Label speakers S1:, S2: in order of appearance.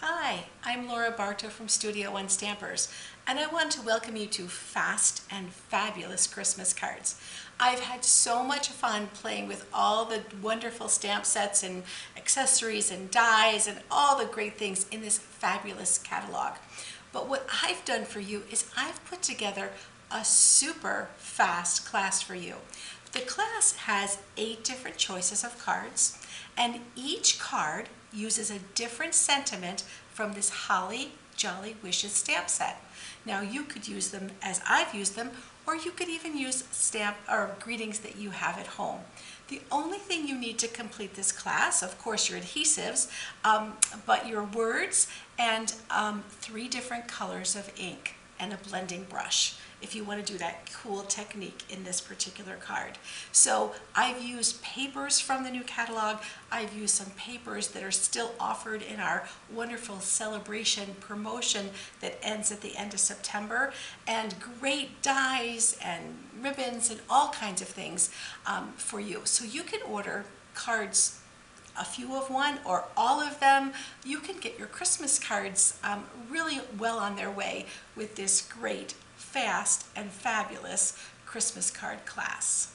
S1: Hi, I'm Laura Barto from Studio One Stampers, and I want to welcome you to Fast and Fabulous Christmas Cards. I've had so much fun playing with all the wonderful stamp sets and accessories and dies and all the great things in this fabulous catalog. But what I've done for you is I've put together a super fast class for you. The class has eight different choices of cards, and each card uses a different sentiment from this Holly Jolly Wishes stamp set. Now you could use them as I've used them, or you could even use stamp or greetings that you have at home. The only thing you need to complete this class, of course, your adhesives, um, but your words and um, three different colors of ink and a blending brush if you want to do that cool technique in this particular card. So I've used papers from the new catalog. I've used some papers that are still offered in our wonderful celebration promotion that ends at the end of September and great dies and ribbons and all kinds of things um, for you. So you can order cards a few of one or all of them, you can get your Christmas cards um, really well on their way with this great, fast, and fabulous Christmas card class.